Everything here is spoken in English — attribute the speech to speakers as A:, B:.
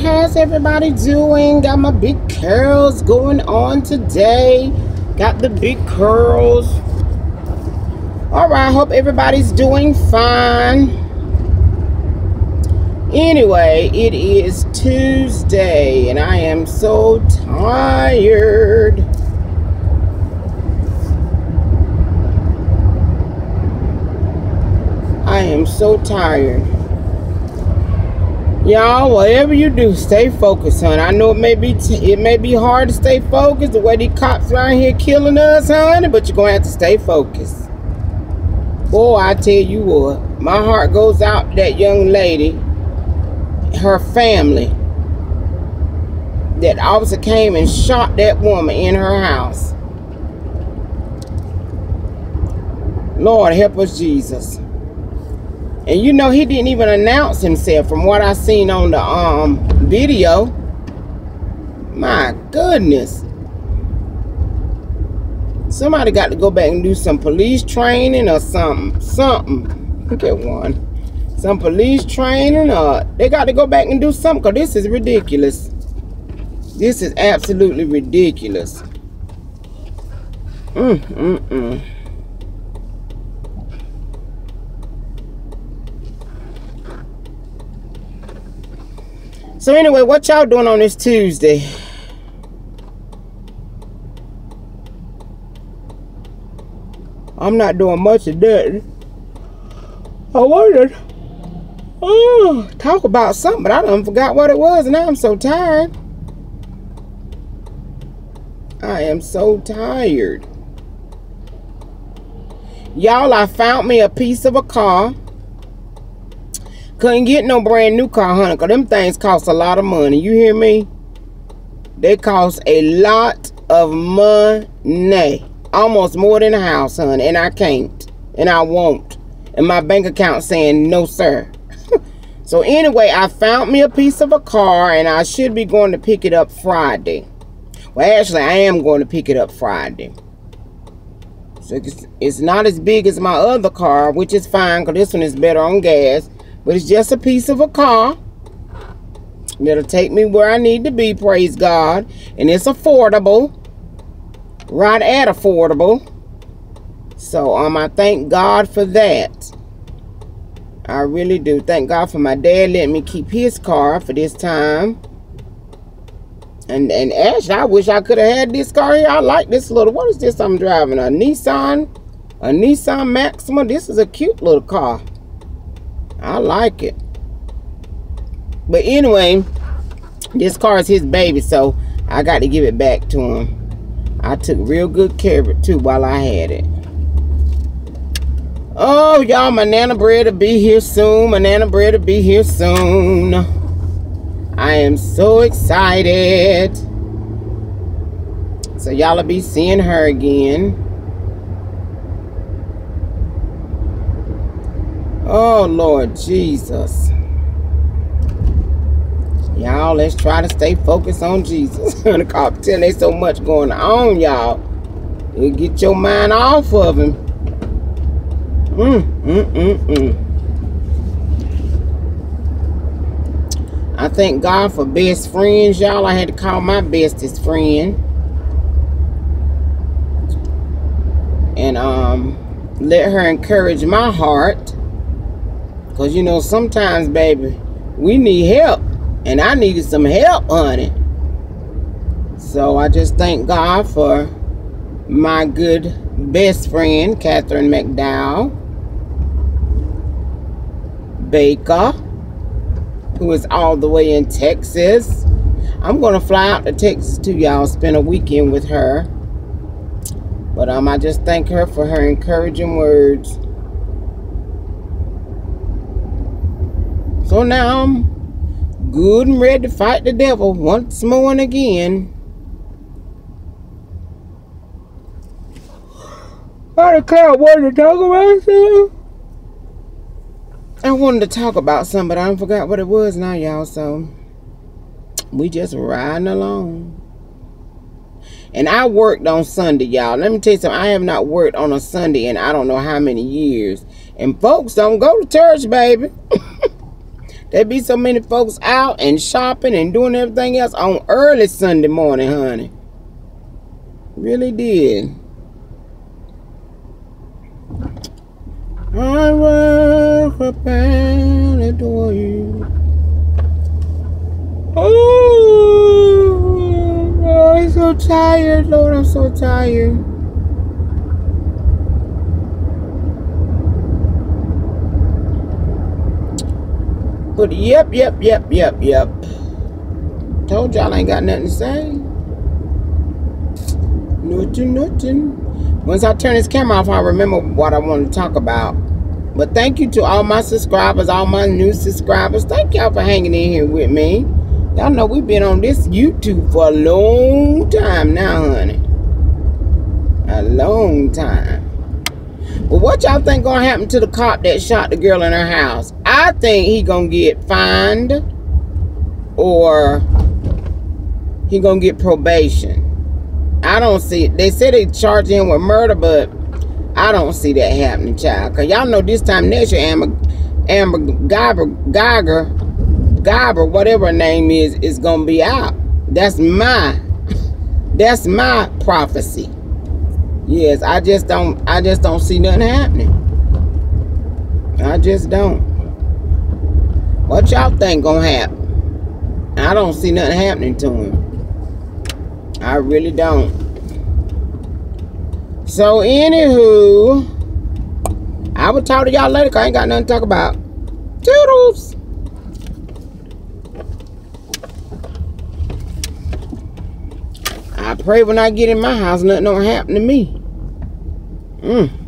A: how's everybody doing? Got my big curls going on today. Got the big curls. All right hope everybody's doing fine. Anyway it is tuesday and i am so tired. I am so tired Y'all, whatever you do, stay focused, honey. I know it may be it may be hard to stay focused the way these cops around here killing us, honey, but you're gonna have to stay focused. Boy, I tell you what, my heart goes out to that young lady, her family, that officer came and shot that woman in her house. Lord, help us, Jesus. And you know, he didn't even announce himself from what I seen on the um video. My goodness. Somebody got to go back and do some police training or something. Something. Look at one. Some police training or they got to go back and do something because this is ridiculous. This is absolutely ridiculous. Mm, mm, mm. So anyway, what y'all doing on this Tuesday? I'm not doing much of that. I wondered. Oh, talk about something, but I don't forgot what it was, and I'm so tired. I am so tired. Y'all, I found me a piece of a car couldn't get no brand new car, honey, because them things cost a lot of money. You hear me? They cost a lot of money. Almost more than a house, honey. And I can't. And I won't. And my bank account saying, no, sir. so anyway, I found me a piece of a car and I should be going to pick it up Friday. Well, actually, I am going to pick it up Friday. So it's, it's not as big as my other car, which is fine because this one is better on gas. But it's just a piece of a car. That'll take me where I need to be, praise God. And it's affordable. Right at affordable. So um, I thank God for that. I really do. Thank God for my dad letting me keep his car for this time. And and Ash, I wish I could have had this car here. I like this little, what is this I'm driving? A Nissan? A Nissan Maxima? This is a cute little car. I like it. But anyway, this car is his baby, so I got to give it back to him. I took real good care of it too while I had it. Oh, y'all, my Nana Bread will be here soon. My Nana Bread will be here soon. I am so excited. So y'all will be seeing her again. Oh, Lord Jesus. Y'all, let's try to stay focused on Jesus. the cop tell there's so much going on, y'all. You get your mind off of him. Mm, mm, mm, mm. I thank God for best friends, y'all. I had to call my bestest friend. And um, let her encourage my heart. Because, you know, sometimes, baby, we need help. And I needed some help, honey. So I just thank God for my good best friend, Catherine McDowell Baker, who is all the way in Texas. I'm going to fly out to Texas too, y'all, spend a weekend with her. But um, I just thank her for her encouraging words. So now I'm good and ready to fight the devil once more and again. I declare wanted to talk about something. I wanted to talk about something, but I forgot what it was now, y'all. So we just riding along. And I worked on Sunday, y'all. Let me tell you something. I have not worked on a Sunday in I don't know how many years. And folks don't go to church, baby. There be so many folks out and shopping and doing everything else on early Sunday morning, honey. Really did. I up and adore you. Oh, I'm so tired, Lord. I'm so tired. Yep, yep, yep, yep, yep. Told y'all I ain't got nothing to say. Nothing, nothing. Once I turn this camera off, I remember what I want to talk about. But thank you to all my subscribers, all my new subscribers. Thank y'all for hanging in here with me. Y'all know we've been on this YouTube for a long time now, honey. A long time. But what y'all think gonna happen to the cop that shot the girl in her house? I think he gonna get fined or he gonna get probation. I don't see it. They said they charged him with murder, but I don't see that happening, child. Cause y'all know this time next year, Amber, Amber Guyger, Guyger, Guyger, whatever her name is, is gonna be out. That's my, that's my prophecy. Yes, I just don't, I just don't see nothing happening. I just don't. What y'all think gonna happen? I don't see nothing happening to him. I really don't. So, anywho, I will talk to y'all later because I ain't got nothing to talk about. Toodles! I pray when I get in my house, nothing don't happen to me. Mm.